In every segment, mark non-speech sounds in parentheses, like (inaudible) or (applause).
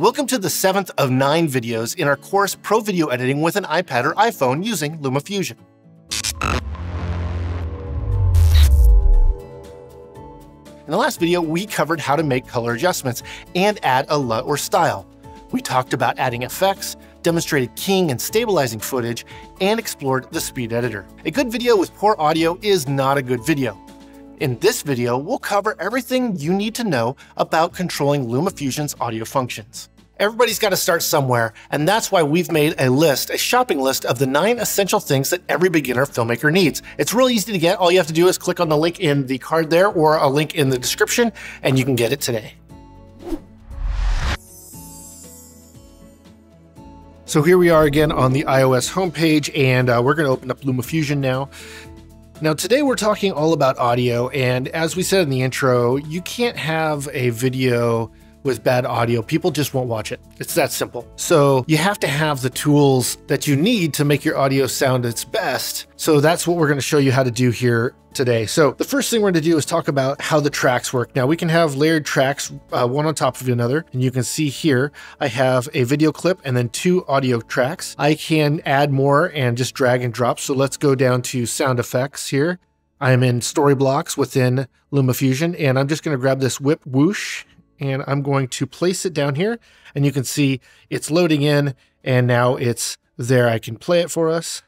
Welcome to the seventh of nine videos in our course Pro Video Editing with an iPad or iPhone using LumaFusion. In the last video, we covered how to make color adjustments and add a LUT or style. We talked about adding effects, demonstrated keying and stabilizing footage, and explored the speed editor. A good video with poor audio is not a good video. In this video, we'll cover everything you need to know about controlling LumaFusion's audio functions. Everybody's got to start somewhere, and that's why we've made a list, a shopping list of the nine essential things that every beginner filmmaker needs. It's really easy to get. All you have to do is click on the link in the card there or a link in the description, and you can get it today. So here we are again on the iOS homepage, and uh, we're going to open up LumaFusion now. Now, today we're talking all about audio, and as we said in the intro, you can't have a video with bad audio. People just won't watch it. It's that simple. So you have to have the tools that you need to make your audio sound its best. So that's what we're going to show you how to do here today. So the first thing we're going to do is talk about how the tracks work. Now we can have layered tracks, uh, one on top of another, and you can see here I have a video clip and then two audio tracks. I can add more and just drag and drop. So let's go down to sound effects here. I'm in Storyblocks within LumaFusion, and I'm just going to grab this whip whoosh, and I'm going to place it down here, and you can see it's loading in, and now it's there. I can play it for us.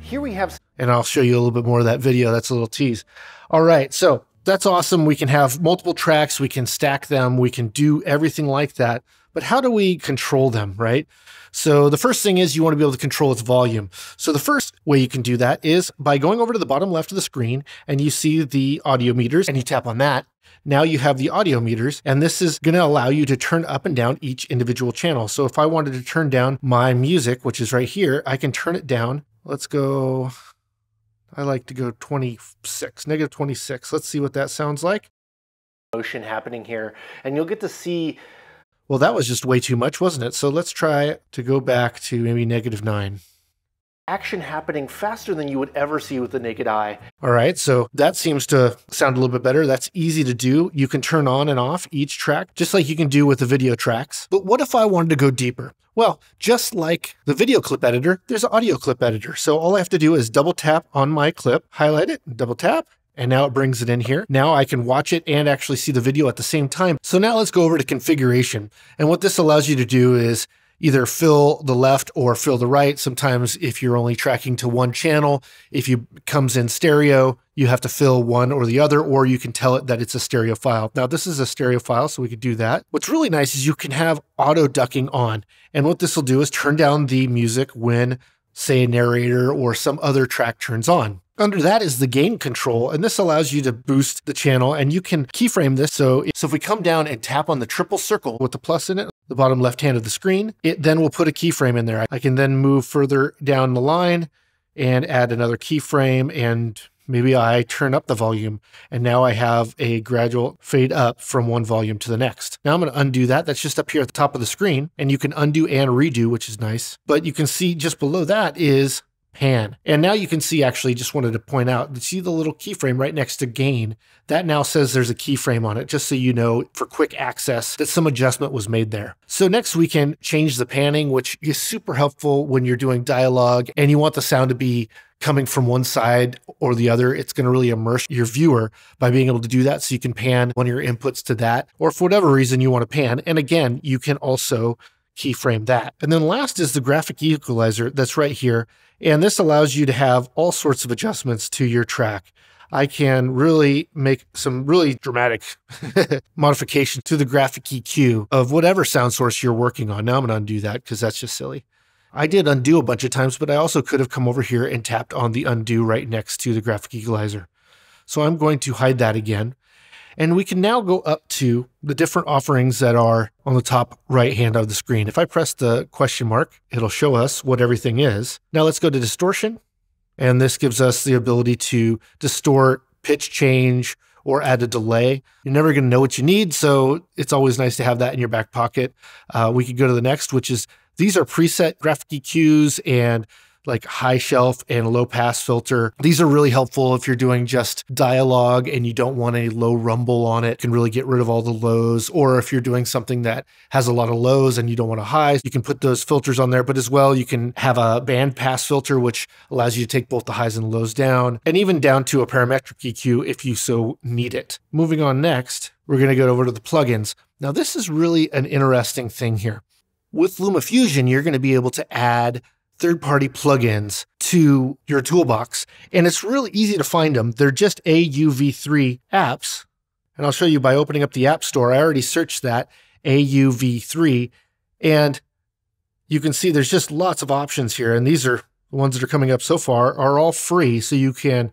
Here we have, and I'll show you a little bit more of that video. That's a little tease. All right, so that's awesome. We can have multiple tracks, we can stack them, we can do everything like that. But how do we control them, right? So the first thing is you want to be able to control its volume. So the first way you can do that is by going over to the bottom left of the screen and you see the audio meters and you tap on that. Now you have the audio meters, and this is going to allow you to turn up and down each individual channel. So if I wanted to turn down my music, which is right here, I can turn it down Let's go. I like to go 26, negative 26. Let's see what that sounds like. Motion happening here, and you'll get to see. Well, that was just way too much, wasn't it? So let's try to go back to maybe negative 9 action happening faster than you would ever see with the naked eye. All right, so that seems to sound a little bit better. That's easy to do. You can turn on and off each track, just like you can do with the video tracks. But what if I wanted to go deeper? Well, just like the video clip editor, there's an audio clip editor. So all I have to do is double tap on my clip, highlight it, double tap, and now it brings it in here. Now I can watch it and actually see the video at the same time. So now let's go over to configuration. And what this allows you to do is either fill the left or fill the right. Sometimes if you're only tracking to one channel, if you comes in stereo, you have to fill one or the other, or you can tell it that it's a stereo file. Now this is a stereo file, so we could do that. What's really nice is you can have auto ducking on. And what this will do is turn down the music when say a narrator or some other track turns on. Under that is the gain control, and this allows you to boost the channel and you can keyframe this. So, so if we come down and tap on the triple circle with the plus in it, the bottom left hand of the screen, it then will put a keyframe in there. I can then move further down the line and add another keyframe and maybe I turn up the volume and now I have a gradual fade up from one volume to the next. Now I'm going to undo that. That's just up here at the top of the screen and you can undo and redo, which is nice. But you can see just below that is pan. And now you can see, actually, just wanted to point out, see the little keyframe right next to gain? That now says there's a keyframe on it, just so you know for quick access that some adjustment was made there. So next we can change the panning, which is super helpful when you're doing dialogue and you want the sound to be coming from one side or the other. It's going to really immerse your viewer by being able to do that. So you can pan one of your inputs to that, or for whatever reason you want to pan. And again, you can also keyframe that. And then last is the graphic equalizer that's right here. And this allows you to have all sorts of adjustments to your track. I can really make some really dramatic (laughs) modification to the graphic EQ of whatever sound source you're working on. Now I'm going to undo that because that's just silly. I did undo a bunch of times, but I also could have come over here and tapped on the undo right next to the graphic equalizer. So I'm going to hide that again. And we can now go up to the different offerings that are on the top right hand of the screen. If I press the question mark, it'll show us what everything is. Now let's go to distortion. And this gives us the ability to distort, pitch change, or add a delay. You're never going to know what you need, so it's always nice to have that in your back pocket. Uh, we could go to the next, which is these are preset graphic EQs and like high shelf and low pass filter. These are really helpful if you're doing just dialogue and you don't want any low rumble on it. Can really get rid of all the lows. Or if you're doing something that has a lot of lows and you don't want a high, you can put those filters on there. But as well, you can have a band pass filter, which allows you to take both the highs and lows down, and even down to a parametric EQ if you so need it. Moving on next, we're going to go over to the plugins. Now, this is really an interesting thing here. With LumaFusion, you're going to be able to add third party plugins to your toolbox. And it's really easy to find them. They're just AUV3 apps. And I'll show you by opening up the App Store. I already searched that AUV3. And you can see there's just lots of options here. And these are the ones that are coming up so far are all free. So you can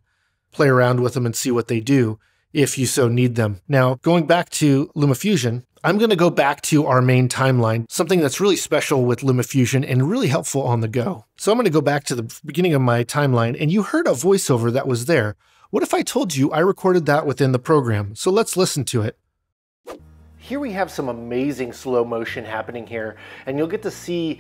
play around with them and see what they do if you so need them. Now, going back to LumaFusion, I'm going to go back to our main timeline, something that's really special with LumaFusion and really helpful on the go. So I'm going to go back to the beginning of my timeline, and you heard a voiceover that was there. What if I told you I recorded that within the program? So let's listen to it. Here we have some amazing slow motion happening here, and you'll get to see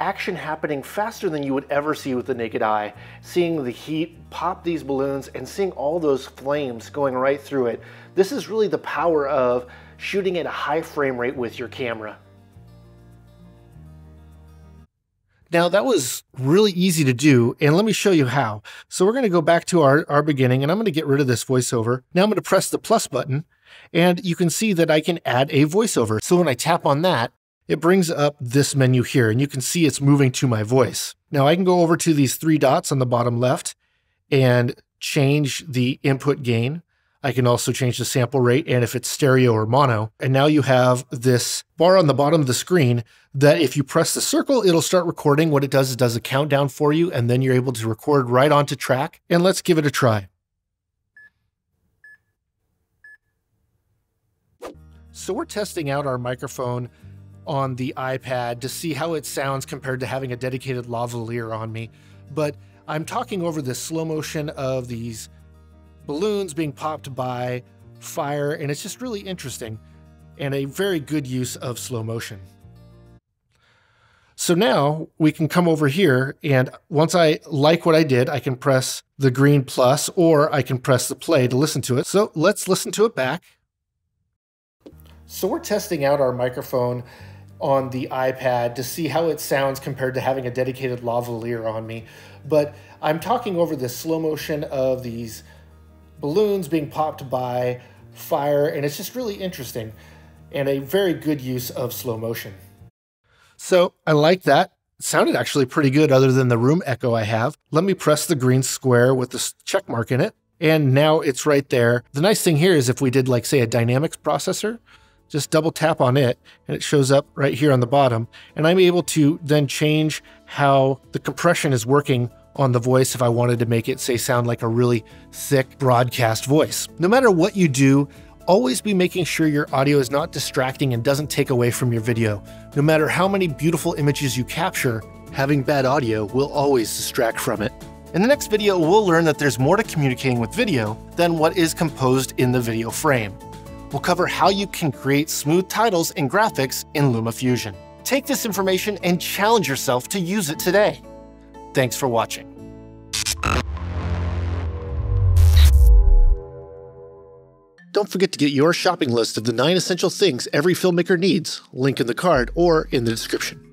action happening faster than you would ever see with the naked eye. Seeing the heat pop these balloons and seeing all those flames going right through it. This is really the power of shooting at a high frame rate with your camera. Now that was really easy to do, and let me show you how. So we're going to go back to our, our beginning, and I'm going to get rid of this voiceover. Now I'm going to press the plus button, and you can see that I can add a voiceover. So when I tap on that, it brings up this menu here and you can see it's moving to my voice. Now I can go over to these three dots on the bottom left and change the input gain. I can also change the sample rate and if it's stereo or mono. And now you have this bar on the bottom of the screen that if you press the circle, it'll start recording. What it does is does a countdown for you and then you're able to record right onto track. And let's give it a try. So we're testing out our microphone on the iPad to see how it sounds compared to having a dedicated lavalier on me. But I'm talking over the slow motion of these balloons being popped by fire, and it's just really interesting and a very good use of slow motion. So now we can come over here and once I like what I did, I can press the green plus or I can press the play to listen to it. So let's listen to it back. So we're testing out our microphone on the iPad to see how it sounds compared to having a dedicated lavalier on me. But I'm talking over the slow motion of these balloons being popped by fire, and it's just really interesting and a very good use of slow motion. So I like that. Sounded actually pretty good other than the room echo I have. Let me press the green square with the check mark in it. And now it's right there. The nice thing here is if we did like say a dynamics processor, just double tap on it and it shows up right here on the bottom. And I'm able to then change how the compression is working on the voice if I wanted to make it, say, sound like a really thick broadcast voice. No matter what you do, always be making sure your audio is not distracting and doesn't take away from your video. No matter how many beautiful images you capture, having bad audio will always distract from it. In the next video, we'll learn that there's more to communicating with video than what is composed in the video frame we'll cover how you can create smooth titles and graphics in LumaFusion. Take this information and challenge yourself to use it today. Thanks for watching. Don't forget to get your shopping list of the 9 essential things every filmmaker needs, link in the card or in the description.